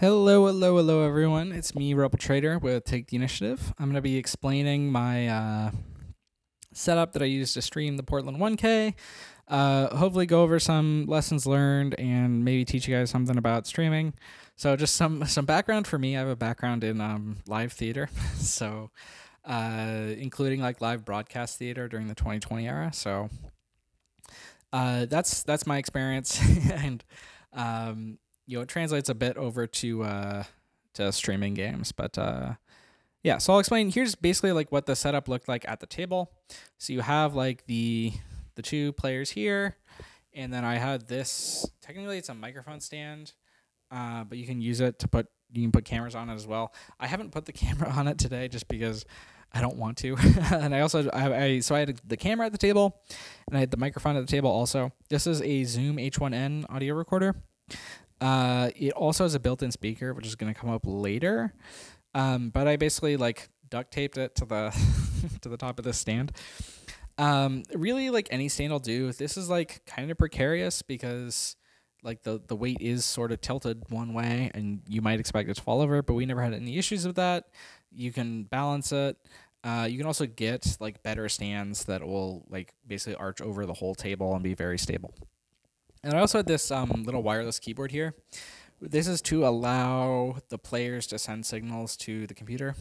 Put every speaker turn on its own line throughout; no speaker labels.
Hello, hello, hello, everyone. It's me, Rebel Trader, with Take the Initiative. I'm going to be explaining my uh, setup that I use to stream the Portland 1K. Uh, hopefully, go over some lessons learned and maybe teach you guys something about streaming. So, just some some background for me. I have a background in um, live theater, so uh, including like live broadcast theater during the 2020 era. So, uh, that's that's my experience, and um, you know it translates a bit over to uh, to streaming games. But uh, yeah, so I'll explain. Here's basically like what the setup looked like at the table. So you have like the the two players here, and then I had this. Technically, it's a microphone stand, uh, but you can use it to put you can put cameras on it as well. I haven't put the camera on it today just because I don't want to. and I also I, I so I had the camera at the table and I had the microphone at the table also. This is a Zoom H1n audio recorder. Uh, it also has a built-in speaker, which is going to come up later. Um, but I basically like duct taped it to the to the top of the stand. Um, really, like any stand will do. This is like kind of precarious because like the the weight is sort of tilted one way, and you might expect it to fall over. But we never had any issues with that. You can balance it. Uh, you can also get like better stands that will like basically arch over the whole table and be very stable. And I also had this um, little wireless keyboard here. This is to allow the players to send signals to the computer,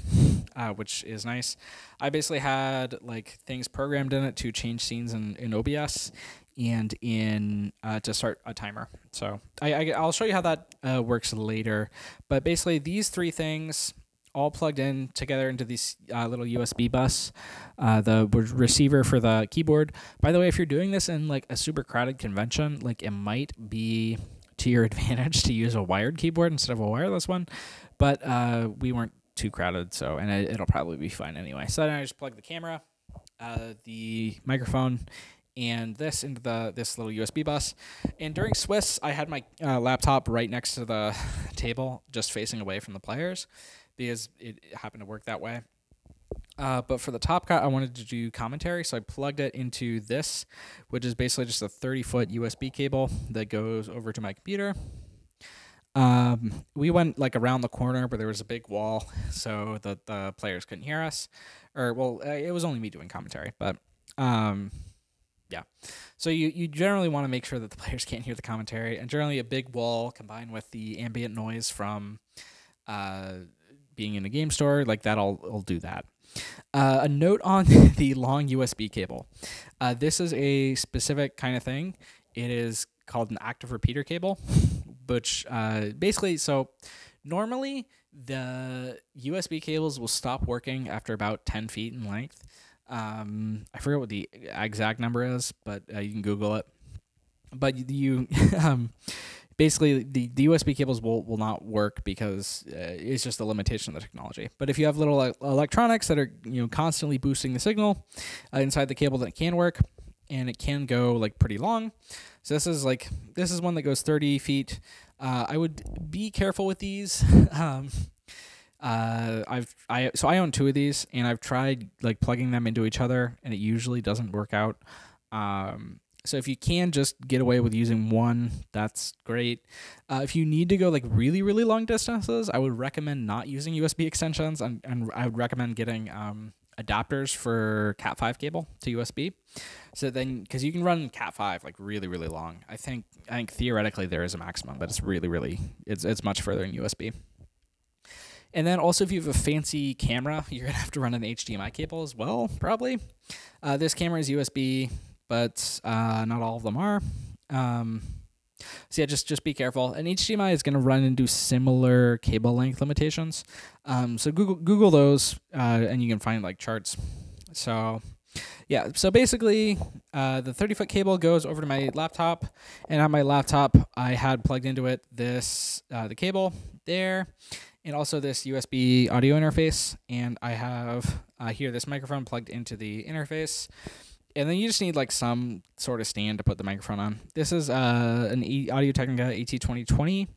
uh, which is nice. I basically had like things programmed in it to change scenes in, in OBS and in uh, to start a timer. So I, I will show you how that uh, works later. But basically, these three things all plugged in together into this uh, little USB bus, uh, the receiver for the keyboard. By the way, if you're doing this in like a super crowded convention, like it might be to your advantage to use a wired keyboard instead of a wireless one, but uh, we weren't too crowded, so and it, will probably be fine anyway. So then I just plug the camera, uh, the microphone, and this into the this little USB bus. And during Swiss, I had my uh, laptop right next to the table, just facing away from the players because it happened to work that way. Uh, but for the top cut, I wanted to do commentary, so I plugged it into this, which is basically just a 30 foot USB cable that goes over to my computer. Um, we went like around the corner, but there was a big wall, so the the players couldn't hear us. Or well, uh, it was only me doing commentary, but um, yeah. So you you generally want to make sure that the players can't hear the commentary, and generally a big wall combined with the ambient noise from uh, being in a game store, like that, I'll, I'll do that. Uh, a note on the long USB cable. Uh, this is a specific kind of thing. It is called an active repeater cable, which uh, basically, so normally the USB cables will stop working after about 10 feet in length. Um, I forget what the exact number is, but uh, you can Google it. But you, um, basically the, the USB cables will, will not work because uh, it's just a limitation of the technology. But if you have little electronics that are you know constantly boosting the signal uh, inside the cable, that can work, and it can go like pretty long. So this is like this is one that goes 30 feet. Uh, I would be careful with these. um, uh, I've I so I own two of these, and I've tried like plugging them into each other, and it usually doesn't work out. Um, so if you can just get away with using one, that's great. Uh, if you need to go like really, really long distances, I would recommend not using USB extensions, and, and I would recommend getting um, adapters for Cat5 cable to USB. So then, because you can run Cat5 like really, really long. I think I think theoretically there is a maximum, but it's really, really it's it's much further in USB. And then also, if you have a fancy camera, you're gonna have to run an HDMI cable as well, probably. Uh, this camera is USB but uh, not all of them are. Um, so yeah, just just be careful. And HDMI is going to run into similar cable length limitations. Um, so Google Google those, uh, and you can find like charts. So yeah, so basically, uh, the 30 foot cable goes over to my laptop, and on my laptop, I had plugged into it this uh, the cable there, and also this USB audio interface, and I have uh, here this microphone plugged into the interface and then you just need like some sort of stand to put the microphone on. This is uh, an e- Audio Technica AT2020,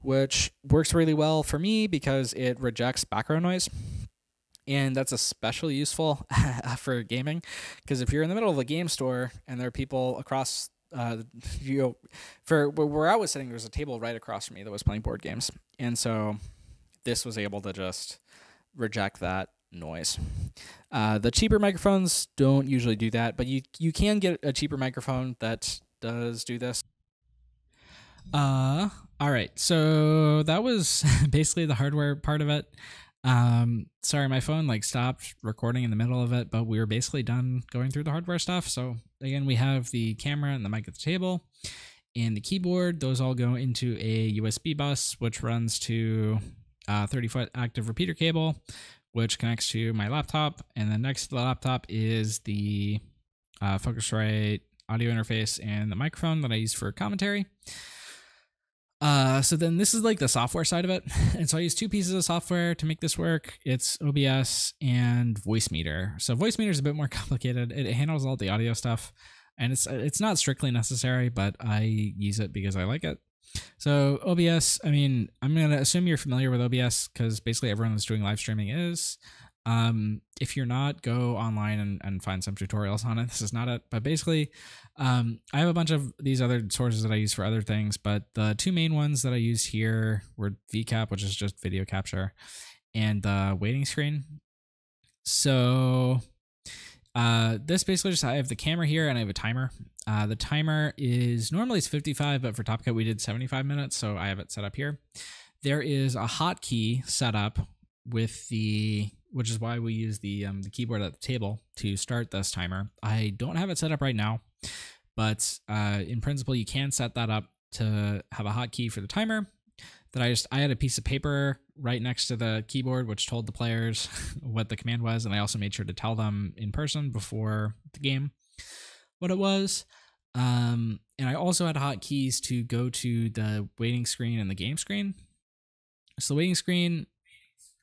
which works really well for me because it rejects background noise. And that's especially useful for gaming because if you're in the middle of a game store and there are people across uh, you know, for where I was sitting, there was a table right across from me that was playing board games, and so this was able to just reject that noise. Uh, the cheaper microphones don't usually do that, but you you can get a cheaper microphone that does do this. Uh, all right. So that was basically the hardware part of it. Um, sorry, my phone like stopped recording in the middle of it, but we were basically done going through the hardware stuff. So again, we have the camera and the mic at the table and the keyboard. Those all go into a USB bus, which runs to a 30 foot active repeater cable, which connects to my laptop. And then next to the laptop is the uh, Focusrite audio interface and the microphone that I use for commentary. Uh, so then this is like the software side of it. And so I use two pieces of software to make this work. It's OBS and Voicemeeter. So Voicemeeter is a bit more complicated. It handles all the audio stuff and it's it's not strictly necessary, but I use it because I like it. So OBS, I mean, I'm going to assume you're familiar with OBS because basically everyone that's doing live streaming is. Um, if you're not, go online and, and find some tutorials on it. This is not it, but basically, um, I have a bunch of these other sources that I use for other things, but the two main ones that I use here were VCap, which is just video capture, and the waiting screen. So uh, this basically just I have the camera here and I have a timer. Uh, the timer is normally it's 55, but for Top Cut we did 75 minutes, so I have it set up here. There is a hotkey set up with the which is why we use the um, the keyboard at the table to start this timer. I don't have it set up right now, but uh, in principle, you can set that up to have a hotkey for the timer. That I just I had a piece of paper right next to the keyboard which told the players what the command was, and I also made sure to tell them in person before the game what it was. Um, and I also had hotkeys to go to the waiting screen and the game screen. So the waiting screen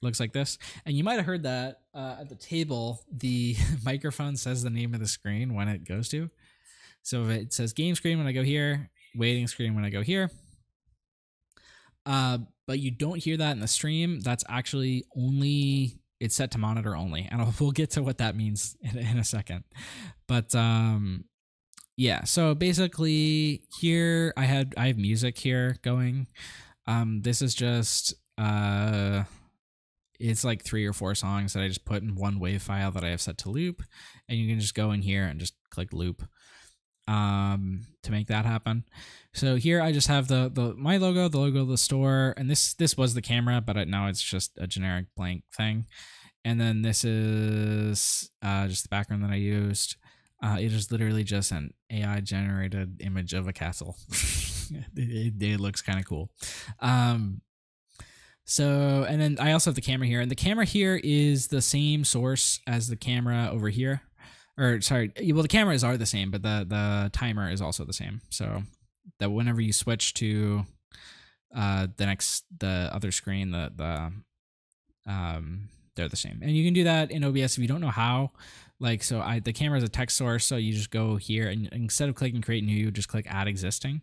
looks like this. And you might have heard that uh, at the table, the microphone says the name of the screen when it goes to. So if it says game screen when I go here, waiting screen when I go here. Uh, but you don't hear that in the stream. That's actually only it's set to monitor only, and we'll get to what that means in, in a second. But um, yeah. So basically, here I had I have music here going. Um, this is just uh it's like three or four songs that I just put in one wave file that I have set to loop, and you can just go in here and just click loop um, to make that happen. So here I just have the the my logo, the logo of the store, and this this was the camera, but now it's just a generic blank thing. And then this is uh, just the background that I used. Uh, it is literally just an AI generated image of a castle. it, it, it, looks kind of cool. Um, so, and then I also have the camera here, and the camera here is the same source as the camera over here. Or sorry, well the cameras are the same, but the the timer is also the same. So that whenever you switch to uh the next the other screen, the the um they're the same. And you can do that in OBS if you don't know how. Like so I the camera is a text source, so you just go here and instead of clicking create new, you just click add existing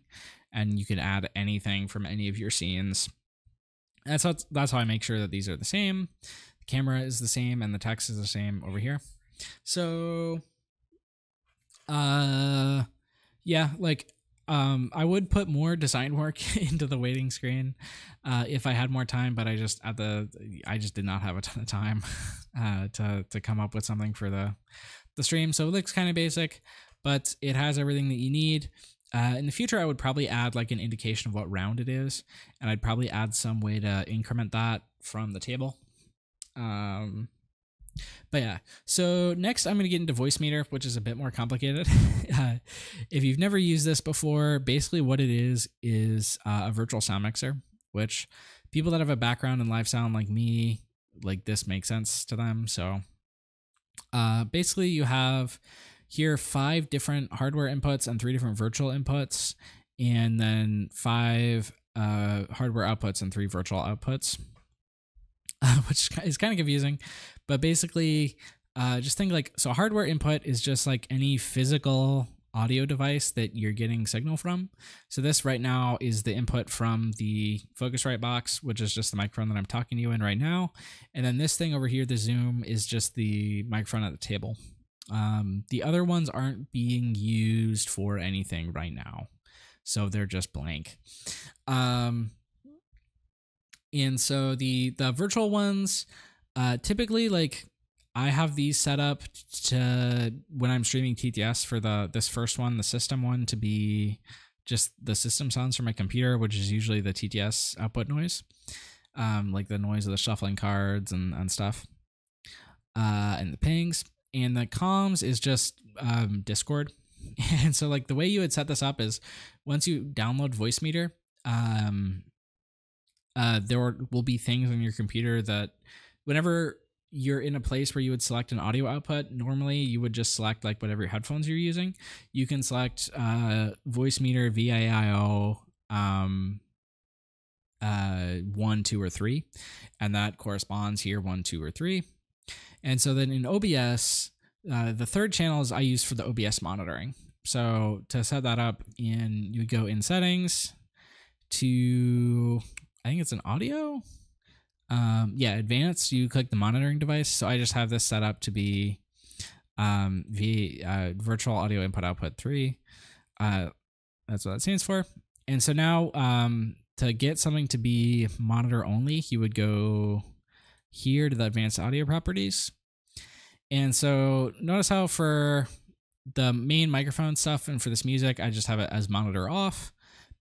and you can add anything from any of your scenes that's how, that's how I make sure that these are the same. The camera is the same and the text is the same over here. So, uh, yeah, like um, I would put more design work into the waiting screen uh, if I had more time, but I just at the I just did not have a ton of time uh, to to come up with something for the the stream. So it looks kind of basic, but it has everything that you need. Uh, in the future, I would probably add like an indication of what round it is, and I'd probably add some way to increment that from the table. Um, but yeah, so next I'm going to get into Voicemeeter, which is a bit more complicated. uh, if you've never used this before, basically what it is is uh, a virtual sound mixer, which people that have a background in live sound like me, like this makes sense to them. So uh, basically, you have here five different hardware inputs and three different virtual inputs, and then five uh, hardware outputs and three virtual outputs, which is kind of confusing. But basically, uh, just think like so hardware input is just like any physical audio device that you're getting signal from. So this right now is the input from the Focusrite box, which is just the microphone that I'm talking to you in right now. And then this thing over here, the Zoom, is just the microphone at the table. Um, the other ones aren't being used for anything right now, so they're just blank. Um, and so the the virtual ones, uh, typically like I have these set up to when I'm streaming TTS for the this first one, the system one, to be just the system sounds from my computer, which is usually the TTS output noise, um, like the noise of the shuffling cards and and stuff, uh, and the pings. And the comms is just um, Discord. And so, like the way you would set this up is once you download Voicemeeter, um, uh, there will be things on your computer that whenever you're in a place where you would select an audio output, normally you would just select like whatever headphones you're using. You can select uh, Voicemeeter, VAIO um, uh, one, two, or three, and that corresponds here one, two, or three. And so then in OBS, uh, the third channel is I use for the OBS monitoring. So to set that up in, you go in settings to I think it's an audio. Um, yeah, advanced. You click the monitoring device. So I just have this set up to be um, v uh, virtual audio input output three. Uh, that's what that stands for. And so now um, to get something to be monitor only, you would go here to the advanced audio properties. And so notice how for the main microphone stuff and for this music, I just have it as monitor off.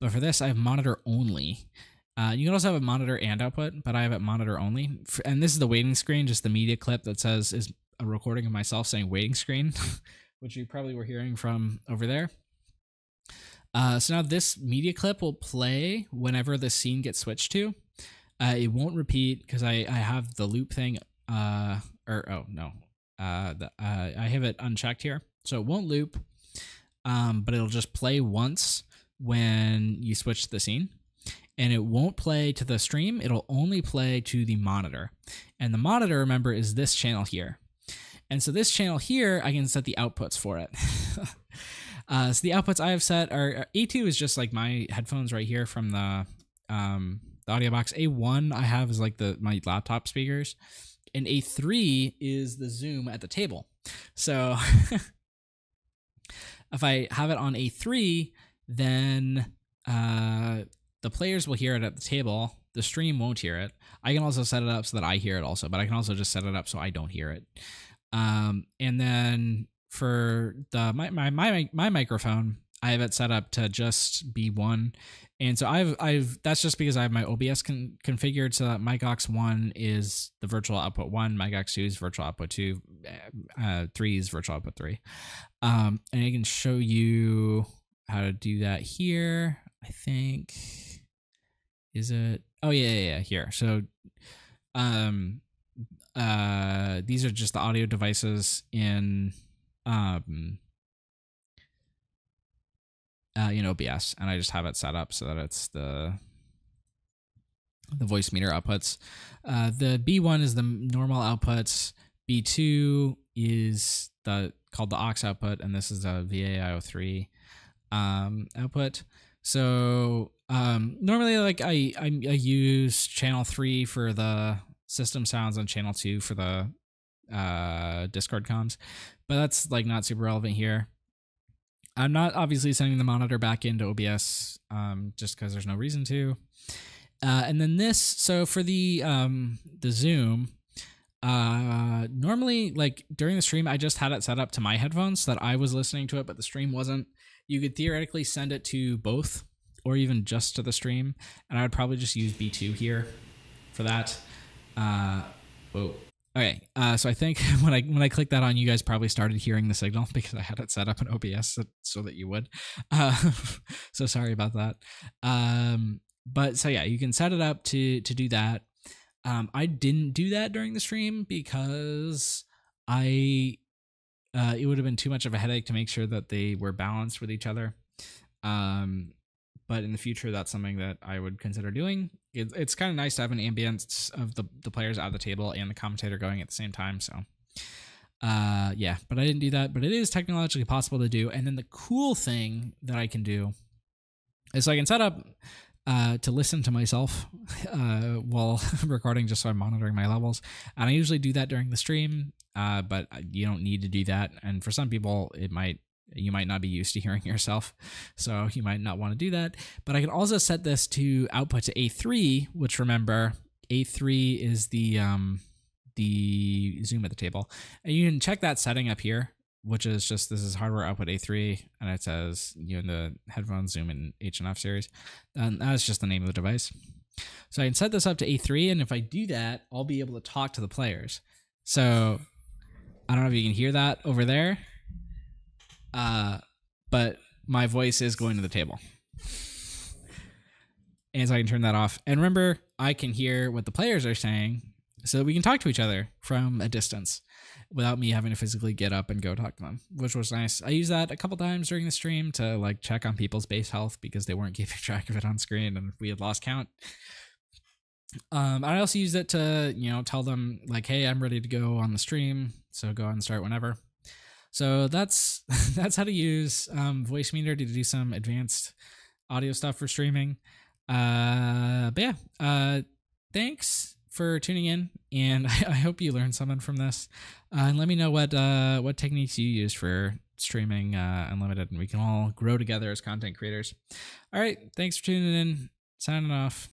But for this, I have monitor only. Uh, you can also have a monitor and output, but I have it monitor only. And this is the waiting screen, just the media clip that says is a recording of myself saying waiting screen, which you probably were hearing from over there. Uh, so now this media clip will play whenever the scene gets switched to. Uh, it won't repeat because I, I have the loop thing, uh, or oh no, uh, the, uh, I have it unchecked here. So it won't loop, um, but it'll just play once when you switch the scene and it won't play to the stream. It'll only play to the monitor. And the monitor, remember, is this channel here. And so this channel here, I can set the outputs for it. uh, so the outputs I have set are A2 is just like my headphones right here from the um, the audio box. A1 I have is like the my laptop speakers, and A3 is the Zoom at the table. So if I have it on A3, then uh, the players will hear it at the table. The stream won't hear it. I can also set it up so that I hear it also, but I can also just set it up so I don't hear it. Um, and then for the my, my my my microphone, I have it set up to just be one. And so I've I've that's just because I have my OBS con- configured so that mic aux one is the virtual output one, mic aux two is virtual output two, uh, three is virtual output three. Um, and I can show you how to do that here. I think is it oh yeah, yeah, yeah here so um uh these are just the audio devices in um uh in OBS and I just have it set up so that it's the the Voicemeeter outputs. Uh, the B1 is the normal outputs. B2 is the called the aux output, and this is the VAIO3 um, output. So um, normally, like I, I, I use channel three for the system sounds and channel two for the uh, Discord comms, but that's like not super relevant here. I'm not obviously sending the monitor back into OBS um, just because there's no reason to. Uh, and then this, so for the um, the Zoom, uh, normally like during the stream, I just had it set up to my headphones so that I was listening to it, but the stream wasn't. You could theoretically send it to both or even just to the stream. And I would probably just use B2 here for that. Uh, whoa. Okay, uh, so I think when I when I clicked that on, you guys probably started hearing the signal because I had it set up in OBS so, so that you would. Uh, so sorry about that. Um, but so yeah, you can set it up to to do that. Um, I didn't do that during the stream because I uh, it would have been too much of a headache to make sure that they were balanced with each other. Um, but in the future, that's something that I would consider doing. It, it's kind of nice to have an ambience of the, the players at the table and the commentator going at the same time. So, uh, yeah, but I didn't do that. But it is technologically possible to do. And then the cool thing that I can do is I can set up uh, to listen to myself uh, while recording, just so I'm monitoring my levels. And I usually do that during the stream. uh, but you don't need to do that. And for some people, it might you might not be used to hearing yourself, so you might not want to do that. But I can also set this to output to A3, which remember A3 is the um, the zoom at the table, and you can check that setting up here, which is just this is hardware output A3, and it says you know the headphones zoom in H and F series, and that's just the name of the device. So I can set this up to A3, and if I do that, I'll be able to talk to the players. So I don't know if you can hear that over there, uh, but my voice is going to the table. And so I can turn that off. And remember, I can hear what the players are saying so we can talk to each other from a distance without me having to physically get up and go talk to them, which was nice. I used that a couple times during the stream to like check on people's base health because they weren't keeping track of it on screen and we had lost count. Um, I also used it to, you know, tell them like, "Hey, I'm ready to go on the stream, so go and start whenever." So that's that's how to use um, Voicemeeter to do some advanced audio stuff for streaming. Uh, but yeah, uh, thanks for tuning in, and I, I hope you learned something from this. Uh, and let me know what uh, what techniques you use for streaming uh, unlimited, and we can all grow together as content creators. All right, thanks for tuning in. Signing off.